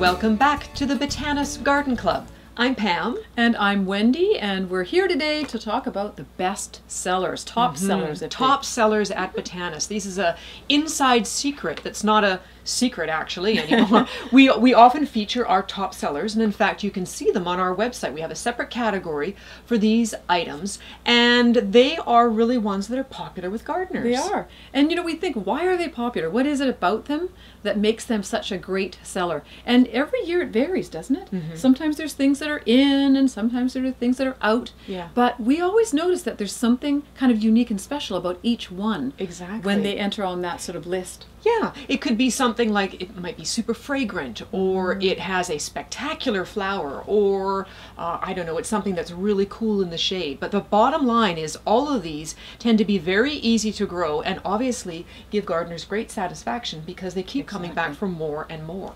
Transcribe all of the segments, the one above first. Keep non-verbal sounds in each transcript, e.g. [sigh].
Welcome back to the Botanus Garden Club. I'm Pam. And I'm Wendy, and we're here today to talk about the best sellers, top mm-hmm. sellers. if Top sellers at Botanus. This is a inside secret that's not a secret actually [laughs] anymore. we we often feature our top sellers and in fact you can see them on our website. We have a separate category for these items and they are really ones that are popular with gardeners. They are. And you know, we think, why are they popular? What is it about them that makes them such a great seller? And every year it varies, doesn't it? Mm-hmm. Sometimes there's things that are in and sometimes there are things that are out. Yeah. But we always notice that there's something kind of unique and special about each one. Exactly. When they enter on that sort of list. Yeah, it could be something like it might be super fragrant, or Mm. it has a spectacular flower, or uh, I don't know, it's something that's really cool in the shade. But the bottom line is, all of these tend to be very easy to grow and obviously give gardeners great satisfaction because they keep coming back for more and more.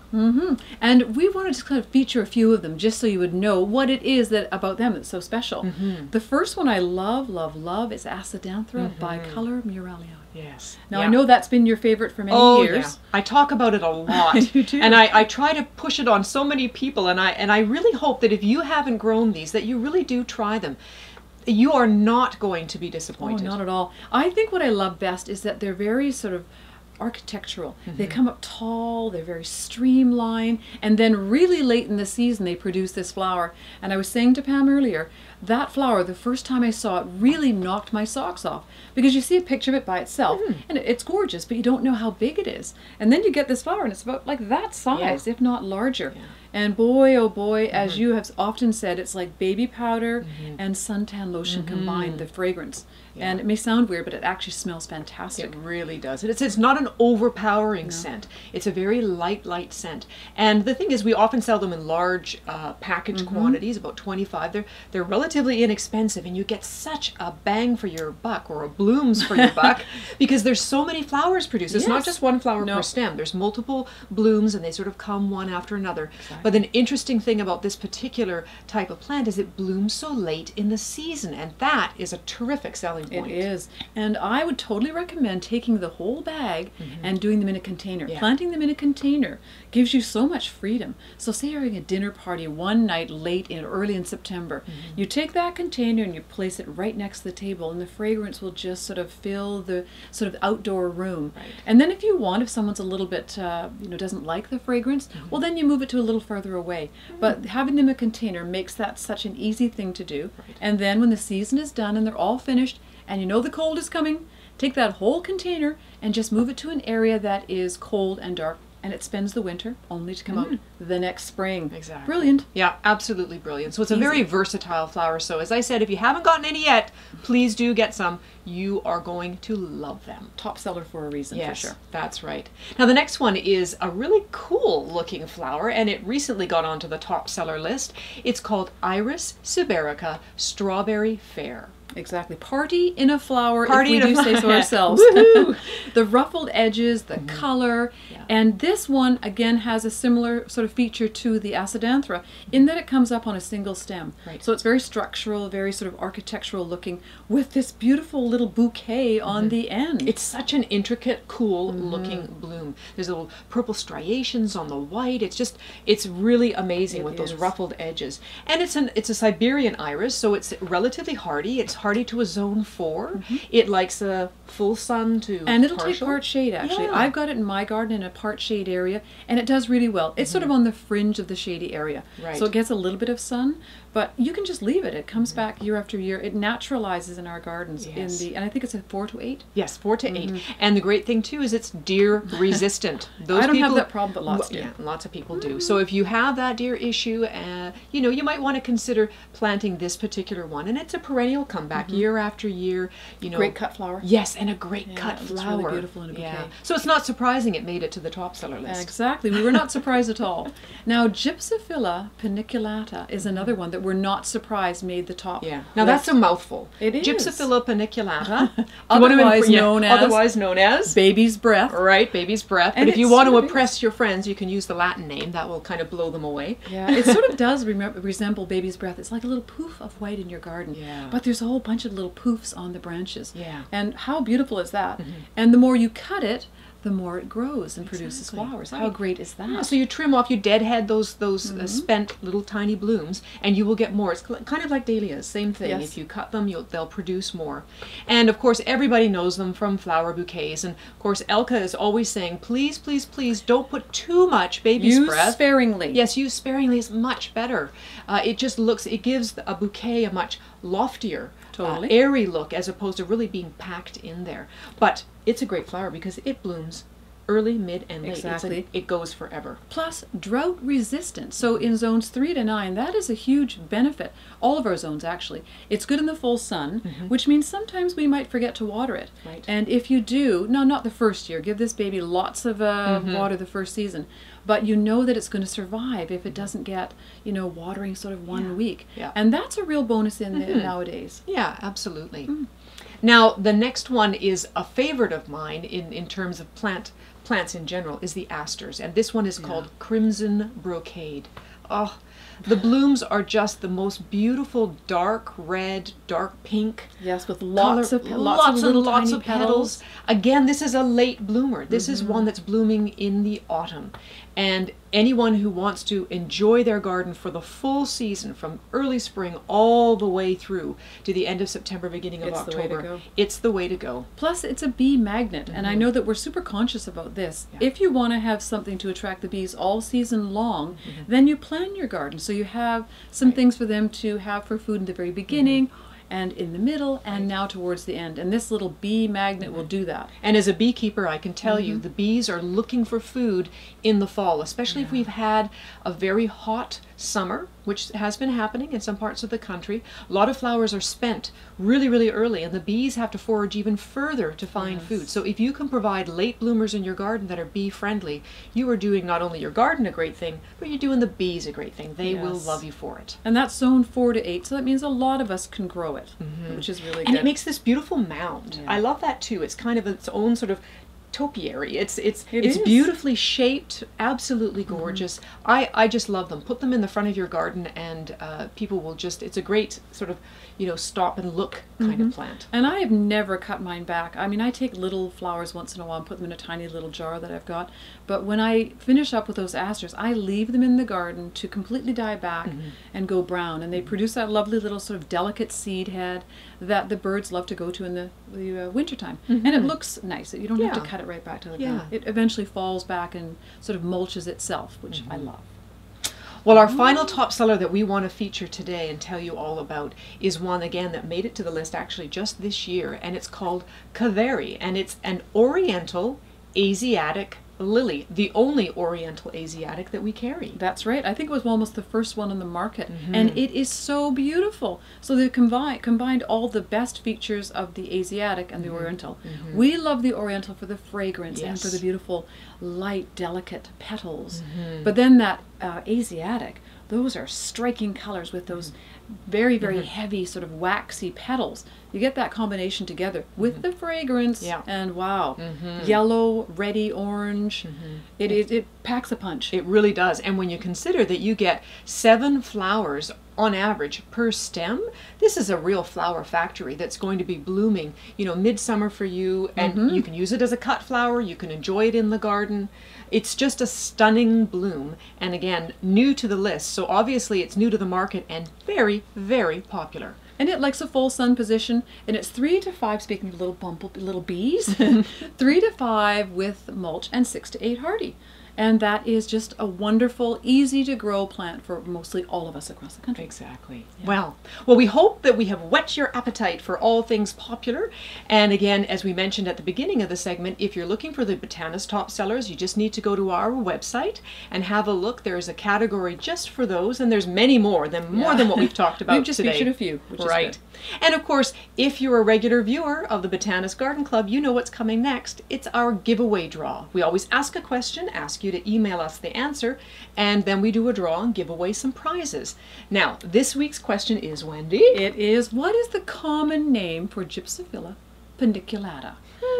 And we wanted to kind of feature a few of them just so you would know what it is that about them that's so special. Mm-hmm. The first one I love, love, love is Acidanthera bicolor murielae. Yes. Now I know that's been your favorite for many Oh years. yeah, I talk about it a [laughs] lot, I do too. and I, I try to push it on so many people, and I and I really hope that if you haven't grown these, that you really do try them. You are not going to be disappointed. Oh, disappointed. not at all. I think what I love best is that they're very sort of architectural. Mm-hmm. They come up tall, they're very streamlined, and then really late in the season they produce this flower. And I was saying to Pam earlier, that flower, the first time I saw it, really knocked my socks off. Because you see a picture of it by itself, Mm-hmm. and it's gorgeous, but you don't know how big it is. And then you get this flower, and it's about like that size, if not larger. And boy, oh boy, Mm-hmm. as you have often said, it's like baby powder and suntan lotion combined, the fragrance. And it may sound weird, but it actually smells fantastic. It really does. It's, it's not an overpowering scent. It's a very light, light scent. And the thing is, we often sell them in large uh, package Mm-hmm. quantities, about 25. They're, they're relatively inexpensive, and you get such a bang for your buck or a blooms for your [laughs] buck because there's so many flowers produced. It's not just one flower No. per stem. There's multiple blooms, and they sort of come one after another. But an interesting thing about this particular type of plant is it blooms so late in the season, and that is a terrific selling point. It is. And I would totally recommend taking the whole bag mm-hmm. and doing them in a container. Yeah. Planting them in a container gives you so much freedom. So say you're having a dinner party one night late in early in September. Mm-hmm. You take that container and you place it right next to the table and the fragrance will just sort of fill the sort of outdoor room. Right. And then if you want, if someone's a little bit, uh, you know, doesn't like the fragrance, Mm-hmm. well then you move it to a little further away. But having them a container makes that such an easy thing to do. And then when the season is done and they're all finished, and you know the cold is coming, take that whole container and just move it to an area that is cold and dark. And it spends the winter only to come out mm. the next spring. Exactly. Brilliant. Yeah, absolutely brilliant. So it's a very versatile flower. So as I said, if you haven't gotten any yet, please do get some. You are going to love them. Top seller for a reason, Yes, for sure. that's right. Now the next one is a really cool looking flower, and it recently got onto the top seller list. It's called Iris sibirica Strawberry Fair. Exactly. Party in a flower, Party if we do say so [laughs] ourselves. [laughs] The ruffled edges, the color, Yeah. and this one again has a similar sort of feature to the Acidanthera in that it comes up on a single stem. Right. So it's very structural, very sort of architectural looking, with this beautiful little bouquet on the end. It's such an intricate, cool Mm-hmm. looking bloom. There's little purple striations on the white. It's just, it's really amazing It with those ruffled edges. And it's an, it's a Siberian iris, so it's relatively hardy. It's hardy to a zone 4 It likes a full sun to Mm-hmm. and it'll take part shade actually. Yeah. I've got it in my garden in a part shade area and it does really well. It's sort of on the fringe of the shady area. Mm-hmm. Right. So it gets a little bit of sun, but you can just leave it. It comes back year after year. It naturalizes in our gardens Mm-hmm. Yes. in the and I think it's a 4 to 8. Yes, four to eight. And the great thing too is it's deer [laughs] resistant. Those Mm-hmm. I don't have that problem, but lots do. Yeah, lots of people do. So if you have that deer issue, uh, you know, you might want to consider planting this particular one. And it's a perennial comeback year after year. You know, Mm-hmm. Great cut flower. Yes, and a great Yeah, cut it's really flower. beautiful in a Yeah. So it's not surprising it made it to the top seller list. Exactly. We were not surprised at all. [laughs] Now, Gypsophila paniculata is another one that we're not surprised made the top. Yeah. Now that's a mouthful. It is. Gypsophila paniculata. If [laughs] you want to Otherwise yeah, known as- otherwise known as baby's breath. Right, baby's breath. And but if you want to impress your friends, you can use the Latin name. That will kind of blow them away. Yeah, it sort of does resemble baby's breath. It's like a little poof of white in your garden. Yeah. But there's a whole bunch of little poofs on the branches. Yeah. And how beautiful is that? Mm-hmm. And the more you cut it, the more it grows and produces Exactly, flowers. How right. great is that? Yeah, so you trim off, you deadhead those those Mm-hmm. uh, spent little tiny blooms, and you will get more. It's kind of like dahlias, same thing. Yes. If you cut them, you'll, they'll produce more. And of course, everybody knows them from flower bouquets. And of course, Elke is always saying, please, please, please, don't put too much baby's Use breath. sparingly. Yes, use sparingly is much better. Uh, it just looks, it gives a bouquet a much loftier, uh, airy look as opposed to really being packed in there. But it's a great flower because it blooms early, mid, and late. Exactly. it goes forever. Plus drought resistant. So in zones three to nine, that is a huge benefit. All of our zones actually. It's good in the full sun, mm-hmm. which means sometimes we might forget to water it. Right. And if you do, no, not the first year. Give this baby lots of uh, mm-hmm. water the first season, but you know that it's going to survive if it doesn't get, you know, watering sort of one Yeah. week. Yeah. And that's a real bonus in the, mm-hmm. nowadays. Yeah, absolutely. Mm. Now, the next one is a favorite of mine in, in terms of plant plants in general is the asters, and this one is called crimson brocade. Oh, the blooms are just the most beautiful dark red, dark pink. Yes, with lots color- of pe- lots, of little lots of petals. Again, this is a late bloomer. This is one mm-hmm. that's blooming in the autumn. And anyone who wants to enjoy their garden for the full season, from early spring all the way through to the end of September, beginning of It's the way to October, go. it's the way to go. Plus, it's a bee magnet, and I know that we're super conscious about this. Mm-hmm. Yeah. If you want to have something to attract the bees all season long, Mm-hmm. then you plan your garden so you have some things for them to have for food in the very beginning. Mm-hmm. And in the middle, and now towards the end. And this little bee magnet will do that. And as a beekeeper, I can tell Mm-hmm. you the bees are looking for food in the fall, especially if we've had a very hot summer, which has been happening in some parts of the country. A lot of flowers are spent really, really early, and the bees have to forage even further to find food. So if you can provide late bloomers in your garden that are bee friendly, you are doing not only your garden a great thing, but you're doing the bees a great thing. They will love you for it. And that's zone four to eight, so that means a lot of us can grow it, which is really Mm-hmm. and it makes this beautiful mound. Yeah. I love that too. It's kind of its own sort of topiary. It's it's It it's is. beautifully shaped, absolutely mm-hmm. gorgeous. I I just love them. Put them in the front of your garden, and uh, people will just. It's a great sort of you know stop and look kind of mm-hmm. plant. And I have never cut mine back. I mean, I take little flowers once in a while and put them in a tiny little jar that I've got. But when I finish up with those asters, I leave them in the garden to completely die back mm-hmm. and go brown. And they produce that lovely little sort of delicate seed head that the birds love to go to in the, the uh, wintertime. And it looks nice. You don't have to cut it right back to the Yeah. ground. It eventually falls back and sort of mulches itself, which I mm-hmm. love. Well, our mm-hmm. final top seller that we want to feature today and tell you all about is one again that made it to the list actually just this year, and it's called Kaveri, and it's an Oriental Asiatic lily, the only Oriental Asiatic that we carry. That's right. I think it was almost the first one on the market, mm-hmm. and it is so beautiful. So they combine combined all the best features of the Asiatic and the mm-hmm. Oriental. Mm-hmm. We love the Oriental for the fragrance and for the beautiful, light, delicate petals. But then that uh, Asiatic, those are striking colors with those very very mm-hmm. heavy sort of waxy petals. You get that combination together with the mm-hmm. fragrance, Yeah. and wow, mm-hmm. yellow, reddy, orange. It, it it packs a punch. It really does. And when you consider that you get seven flowers on average per stem, this is a real flower factory that's going to be blooming, you know, midsummer for you. And mm-hmm. you can use it as a cut flower, you can enjoy it in the garden. It's just a stunning bloom. And again, new to the list. So obviously it's new to the market and very, very popular. And it likes a full sun position, and it's three to five. Speaking of little bumble, little bees, [laughs] three to five with mulch, and six to eight hardy, and that is just a wonderful, easy to grow plant for mostly all of us across the country. Exactly. Well, well, we hope that we have whet your appetite for all things popular. And again, as we mentioned at the beginning of the segment, if you're looking for the Botanus top sellers, you just need to go to our website and have a look. There is a category just for those, and there's many more than more Yeah. than what we've talked [laughs] about We've just today. featured a few, which is right. And of course, if you're a regular viewer of the Botanus Garden Club, you know what's coming next. It's our giveaway draw. We always ask a question, ask you to email us the answer, and then we do a draw and give away some prizes. Now, this week's question is Wendy. It is what is the common name for Gypsophila paniculata?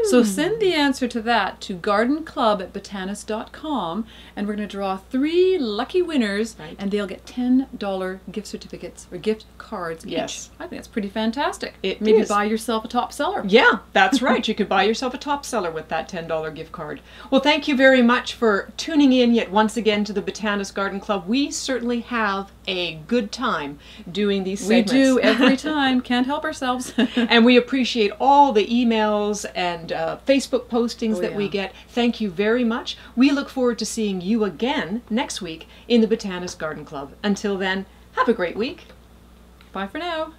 So hmm. send the answer to that to gardenclub at botanus.com and we're going to draw three lucky winners Right. and they'll get $10 gift certificates or gift cards Yes. each. I think that's pretty fantastic. It Maybe is. buy yourself a top seller. Yeah, that's [laughs] right. You could buy yourself a top seller with that $10 gift card. Well, thank you very much for tuning in yet once again to the Botanus Garden Club. We certainly have a good time doing these segments. We do every [laughs] time. Can't help ourselves. and we appreciate all the emails and uh, Facebook postings Oh, that we get. Thank you very much. We look forward to seeing you again next week in the Botanus Garden Club. Until then, have a great week. Bye for now.